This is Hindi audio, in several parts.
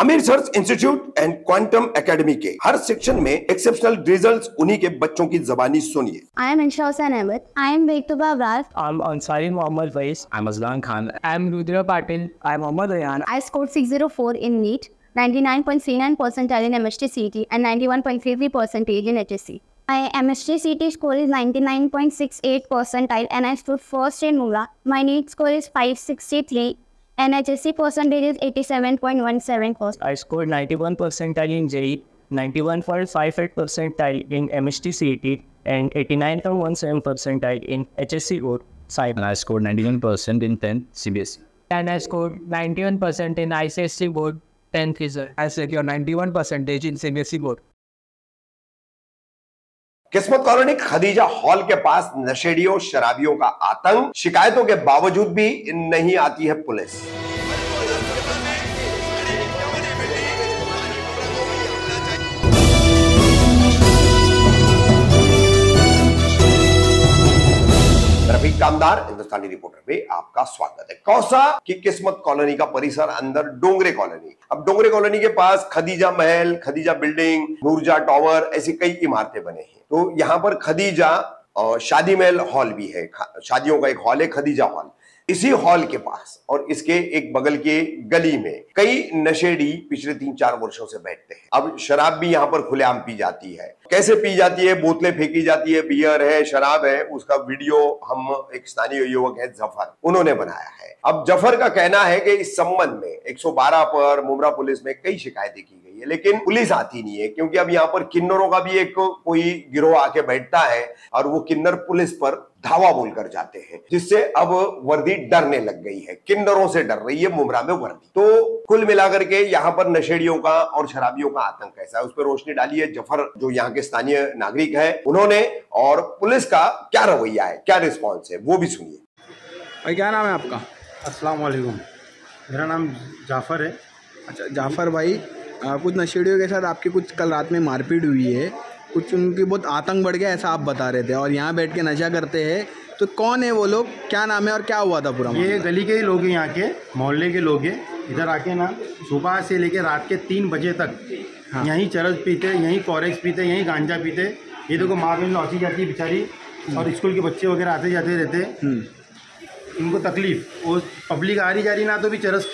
Aamir search institute and quantum academy के हर सेक्शन में एक्सेप्शनल रिजल्ट्स उन्हीं के बच्चों की जबानी सुनिए I am Insha Hussain Ahmed. I am Bektuba Abrar. I'm Ansari Muhammad Faiz. I'm Aslan Khan. I'm Rudra Patil. I'm Muhammad Ayan. I scored 604 in NEET, 99.39 percentile in MHT CT, and 91.33 percentage in HSC. My MHT CT score is 99.68 percentile, and I stood first in MULA. My NEET score is 563, and HSC percentage is 87.17 percent. I scored 91 percentile in JEE, 91.58 percentile in MHT CET, and 89.17 percentile in HSC or Cyber. And I scored 91% in 10 CBSE. And I scored 91% in ICSC board 10th result. I secured 91 percentage in CBSE board. किस्मत कॉलोनी खदीजा हॉल के पास नशेड़ियों, शराबियों का आतंक। शिकायतों के बावजूद भी नहीं आती है पुलिस। रफीक कामदार, हिंदुस्तानी रिपोर्टर में आपका स्वागत है। कौसा की किस्मत कॉलोनी का परिसर अंदर डोंगरे कॉलोनी। अब डोंगरे कॉलोनी के पास खदीजा महल, खदीजा बिल्डिंग, नूरजा टॉवर, ऐसी कई इमारतें बने हैं। तो यहाँ पर खदीजा शादी महल हॉल भी है शादियों का एक हॉल है, खदीजा हॉल। इसी हॉल के पास और इसके एक बगल के गली में कई नशेड़ी पिछले तीन चार वर्षों से बैठते हैं। अब शराब भी यहाँ पर खुलेआम पी जाती है। कैसे पी जाती है? बोतलें फेंकी जाती है, बियर है, शराब है, उसका वीडियो हम एक स्थानीय युवक है, ज़फ़र, उन्होंने बनाया है। अब ज़फ़र का कहना है कि इस संबंध में 112 पर मुमरा पुलिस में कई शिकायतें की गई है लेकिन पुलिस आती नहीं है क्योंकि अब यहाँ पर किन्नरों का भी एक कोई गिरोह आके बैठता है और वो किन्नर पुलिस पर धावा बोलकर जाते हैं जिससे अब वर्दी डरने लग गई है। किन्नरों से डर रही है मुमरा में वर्दी। तो कुल मिलाकर के यहाँ पर नशेड़ियों का और शराबियों का आतंक कैसा है। उस पर रोशनी डाली है ज़फ़र जो यहाँ के स्थानीय नागरिक है उन्होंने और पुलिस का क्या रवैया है क्या रिस्पॉन्स है वो भी सुनिए। भाई क्या नाम है आपका? अस्सलाम वालेकुम मेरा नाम जाफ़र है। अच्छा जाफ़र भाई आ, कुछ नशेड़ियों के साथ आपकी कुछ कल रात में मारपीट हुई है। कुछ उनकी बहुत आतंक बढ़ गया ऐसा आप बता रहे थे। और यहाँ बैठ के नशा करते हैं। तो कौन है वो लोग? क्या नाम है और क्या हुआ था पूरा ये गली के ही लोग हैं यहाँ के मोहल्ले के लोग हैं। इधर आके ना सुबह से लेके रात के तीन बजे तक हाँ। यहीं चरस पीते यहीं कॉरेक्स पीते यहीं गांजा पीते। ये देखो माँ बहन लौटी जाती है बेचारी और स्कूल के बच्चे वगैरह आते जाते रहते उनको तकलीफ़। वो पब्लिक आ रही जा रही ना तो भी चरस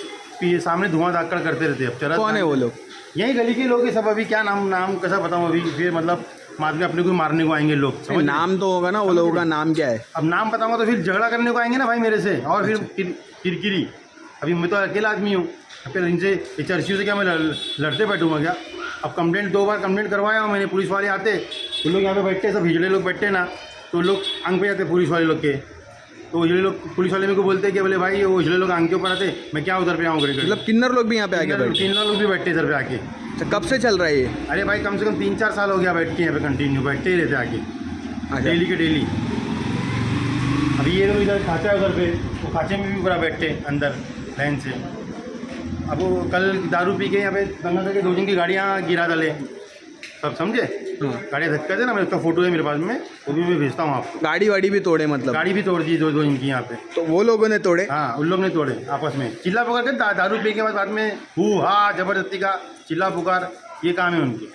सामने धुआँ दाकड़ करते रहते अब चरस कौन है वो लोग? यही गली के लोग सब अभी क्या नाम नाम कैसा बताऊँ अभी? फिर मतलब बाद में अपने को मारने को आएँगे लोग नाम तो होगा ना वो लोगों का नाम क्या है? अब नाम बताऊँगा तो फिर झगड़ा करने को आएँगे ना भाई मेरे से और फिर अच्छा। किरकिरी। अभी मैं तो अकेला आदमी हूँ फिर इनसे चर्चियों से क्या मैं लड़ते बैठूँगा क्या? अब कंप्लेंट दो बार कंप्लेंट करवाया हूँ मैंने पुलिस वाले आते तो लोग यहाँ पे बैठते सब हिजड़े लोग बैठते ना तो लोग अंग पे जाते पुलिस वाले लोग के। तो उजले लोग पुलिस वाले मेरे को बोलते हैं कि बोले भाई वो उजले लोग आंग के ऊपर आते मैं क्या उधर पे आऊँ मतलब किन्नर लोग भी यहाँ पे आके बैठे किन्नर लोग भी बैठते इधर पे आके। अच्छा कब से चल रहा है ये? अरे भाई कम से कम तीन चार साल हो गया बैठ के यहाँ पे कंटिन्यू बैठते ही रहते आके डेली के डेली। अभी ये लोग इधर खाचा है उधर पे वो खाचे में भी पूरा बैठते अंदर लाइन से। अब वो कल दारू पी के यहाँ पे दंगा करके दो दिन की गाड़ियाँ गिरा डाले। सब समझे? हाँ। गाड़ियाँ धक्का थे ना मैं उसका फ़ोटो है मेरे पास में वो भी मैं भेजता हूँ आपको। गाड़ी वाड़ी भी तोड़े मतलब? गाड़ी भी तोड़ दी दो दो इनकी यहाँ पे। तो वो लोगों ने तोड़े? हाँ उन लोग ने तोड़े आपस में। चिल्ला पुकार के दारू पी के बाद बाद में हु हा ज़बरदस्ती का चिल्ला पुकार ये काम है उनकी।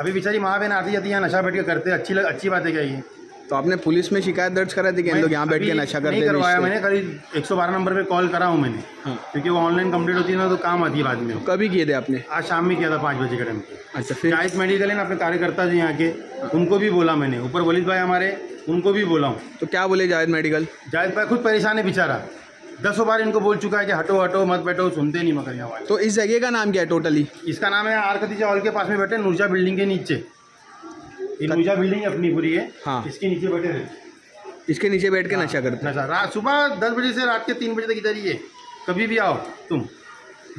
अभी बेचारी माँ बहन आती जाती है नशा बैठ के करते अच्छी अच्छी बात है क्या ये? तो आपने पुलिस में शिकायत दर्ज करा थी कि लोग यहाँ बैठ के नशा करते नहीं करवाया मैंने करीब एक सौ बारह नंबर पे कॉल करा हूँ मैंने। हाँ। क्योंकि वो ऑनलाइन कंप्लीट होती है ना तो काम आती है बाद में। कभी किए थे आपने? आज शाम में किया था पाँच बजे के टाइम अच्छा फिर? चाइस मेडिकल है ना अपने कार्यकर्ता जो यहाँ के उनको भी बोला मैंने। ऊपर वलिद भाई हमारे उनको भी बोला हूँ। तो क्या बोले जायद मेडिकल? जायद भाई खुद परेशान है बेचारा। दसों बार इनको बोल चुका है कि हटो हटो मत बैठो सुनते नहीं मगर यहाँ तो इस जगह का नाम क्या है टोटली इसका नाम है आर खतीजा हॉल के पास में बैठे नूरजा बिल्डिंग के नीचे। ये बिल्डिंग अपनी पूरी है हाँ। इसके नीचे बैठे थे इसके नीचे बैठ के हाँ, नशा करते नशा। रात सुबह दस बजे से रात के तीन बजे तक इधर ही है। कभी भी आओ तुम।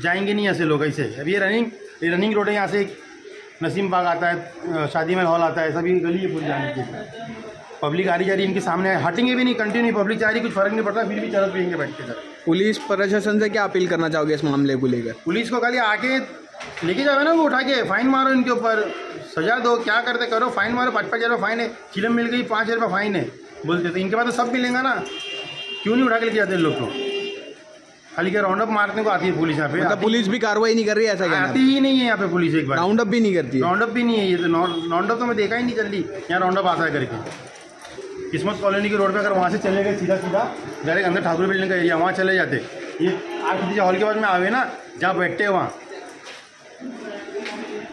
जाएँगे नहीं ऐसे लोग ऐसे। अब ये रनिंग ये रनिंग रोड है यहाँ से नसीम बाग आता है शादी में हॉल आता है सभी गली है पूरी जाने की पब्लिक आ रही जा रही इनके सामने हटेंगे भी नहीं कंटिन्यू पब्लिक जा रही कुछ फ़र्क नहीं पड़ता फिर भी चलत पियेंगे बैठ के सर पुलिस प्रशासन से क्या अपील करना चाहोगे इस मामले को लेकर? पुलिस को खाली आके लेके जाओ ना वो उठा के। फाइन मारो इनके ऊपर। सजा दो क्या करते करो? फाइन मारो पाँच पाँच हज़ार फाइन है। फ़िल्म मिल गई पाँच हज़ार फाइन है। बोलते तो इनके बाद तो सब मिलेगा ना। क्यों नहीं उठा के लेके जाते लोग को खाली क्या राउंड अप मारने को आती है पुलिस यहाँ पे? मतलब पुलिस भी कार्रवाई नहीं कर रही है ऐसा कहना। आती ही नहीं है यहाँ पे पुलिस एक बार। राउंड अप भी नहीं करती है। राउंड अप भी नहीं है ये तो। राउंड अप तो मैं देखा ही नहीं जल्दी। यहाँ राउंड अप आता है करके। किस्मत कॉलोनी के रोड पे अगर वहाँ से चले गए सीधा सीधा डायरेक्ट अंदर ठाकुर बिल्डिंग का एरिया वहाँ चले जाते। ये आठ बजे हॉल के बाद में आवे ना जहाँ बैठते हैं वहाँ।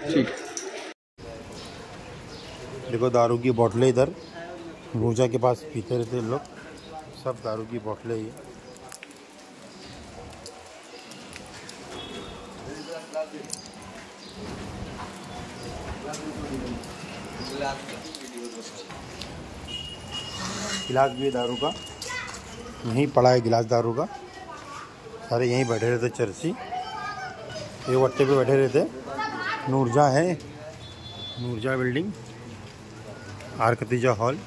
ठीक। देखो, दारू की बोतलें इधर। भूजा के पास पीते रहते लोग। सब दारू की बोतलें ये गिलास भी दारू का। यहीं पड़ा है गिलास दारू का। सारे यहीं बैठे रहते चर्ची। ये वट्टे पे बैठे रहते नूरजा है। नूरजा बिल्डिंग। R hall.